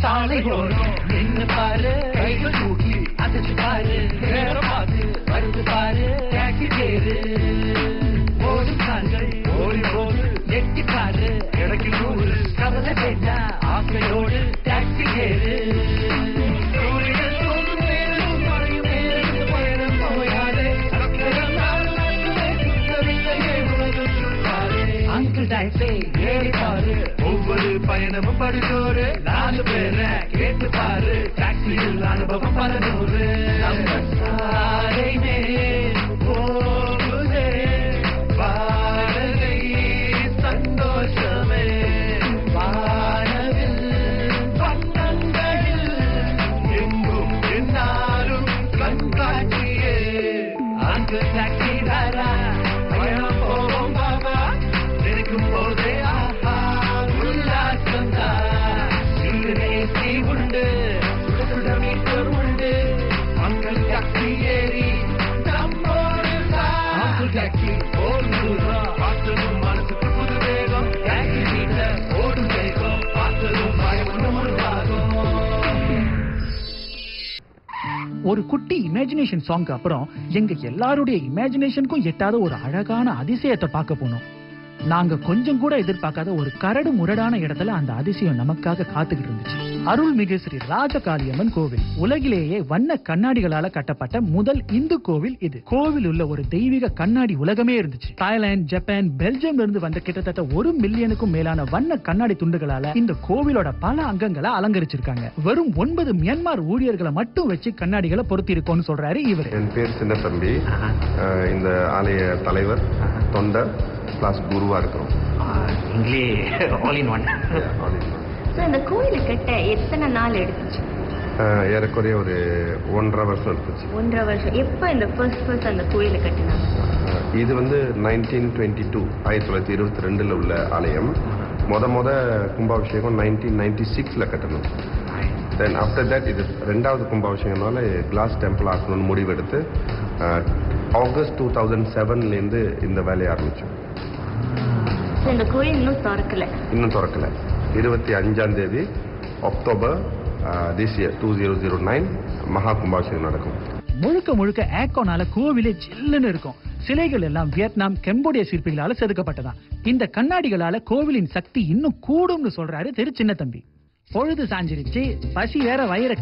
சாலை ஓரம் நின்னு பாரு கைகள் தூக்கி அதிர்ச்சி பாரு நேரம் பார்த்து வருது பாரு டாக்ஸி பேரு டாக்ஸி ஏறி பாரு. ஒவ்வொரு பயணமும் படுதோறு நாலு பேரை கேட்டு பாரு டாக்ஸியில் அனுபவம் பல நூறு தான் பார்த்ததும் மனசுக்கு புது வேகம். டாக்ஸி ஓடும் வேகம் பார்த்ததும் ஒரு குட்டி இமேஜினேஷன் சாங்க்கு அப்புறம் எங்க எல்லாருடைய இமேஜினேஷனுக்கும் எட்டாத ஒரு அழகான அதிசயத்தை பார்க்க போனோம். நாங்க கொஞ்சம் கூட எதிர்பார்க்காத ஒரு கரடு முரடான இடத்துல அந்த அதிசயம் நமக்காக காத்துக்கிட்டு இருந்துச்சு. அருள்மிகு ஸ்ரீ ராஜகாளியம்மன் கோவில். உலகிலேயே வண்ண கண்ணாடிகளால கட்டப்பட்ட முதல் இந்து கோவில் இது. கோவில் உள்ள ஒரு தெய்வீக கண்ணாடி உலகமே இருந்துச்சு. தாய்லாந்து ஜப்பான் பெல்ஜியம்ல இருந்து வந்த கிட்டத்தட்ட ஒரு மில்லியனுக்கும் மேலான வண்ண கண்ணாடி துண்டுகளால இந்த கோவிலோட பல அங்கங்களை அலங்கரிச்சிருக்காங்க. வெறும் ஒன்பது மியான்மர் ஊழியர்களை மட்டும் வச்சு கண்ணாடிகளை பொருத்தி இருக்கோம்னு சொல்றாரு இவர். என் பேர் சின்னத்தம்பி. அஹ் இந்த ஆலய தலைவர் தொண்டர் பிளஸ் குருவா இருக்கிறோம். இங்கிலே ஆல் இன் ஒன் ஸோ இந்த கோயிலை கட்ட எத்தனை நாள் எடுத்துச்சு? ஏறக்குறைய ஒரு ஒன்றரை வருஷம் இருந்துச்சு ஒன்றரை வருஷம். எப்போ இந்த ஃபர்ஸ்ட் ஃபர்ஸ்ட் அந்த கோயிலை கட்டினாங்க? இது வந்து நைன்டீன் டுவெண்ட்டி டூ ஆயிரத்தி தொள்ளாயிரத்தி இருபத்தி ரெண்டில் உள்ள ஆலயம். மொத மொத கும்பாபிஷேகம் நைன்டீன் நைன்டி சிக்ஸில் கட்டணும். தென் ஆஃப்டர் தட் இது ரெண்டாவது கும்பாபிஷேகம்னால கிளாஸ் டெம்பிள் ஆக்கணும்னு முடிவெடுத்து ஆகஸ்ட் டூ தௌசண்ட் செவன்லேருந்து இந்த வேலையை ஆரம்பித்தோம் இந்த கோயில் இன்னும் திறக்கல. இன்னும் திறக்கல. இருபத்தி அஞ்சாம் தேதி October this year two zero zero nine மகா கும்பாபிஷேகம் நடக்கும். முழுக்க முழுக்க ஏக்கோனால கோவிலே சில்லுன்னு இருக்கும். சிலைகள் எல்லாம் வியட்நாம் கம்போடிய சிற்பிகளால செதுக்கப்பட்டதான் இந்த கண்ணாடிகளால கோவிலின் சக்தி இன்னும் கூடும்னு சொல்றாரு திரு சின்ன தம்பி பொழுது சாஞ்சிருச்சு பசி வேற வயிற